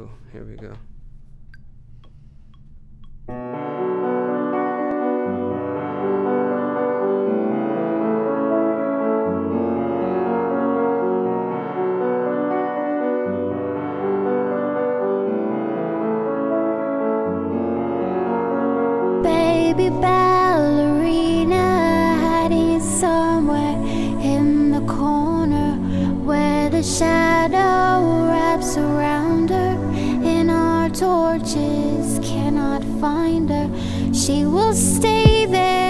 cool. Here we go. Baby ballerina hiding somewhere in the corner where the shadow wraps around her torches cannot find her, she will stay there.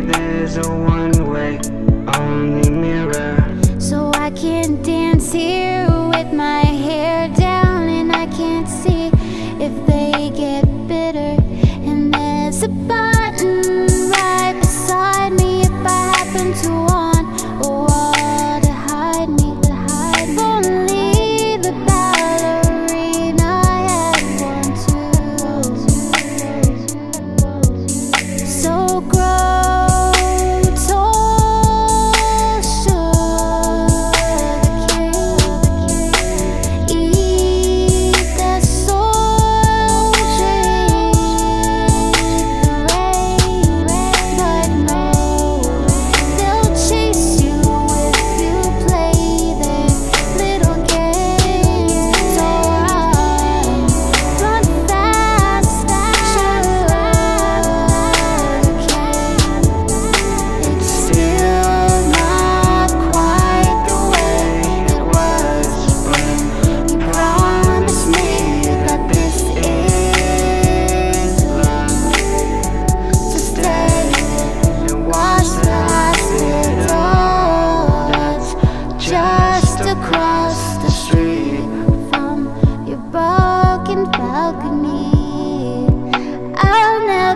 there's a one way, only mirror.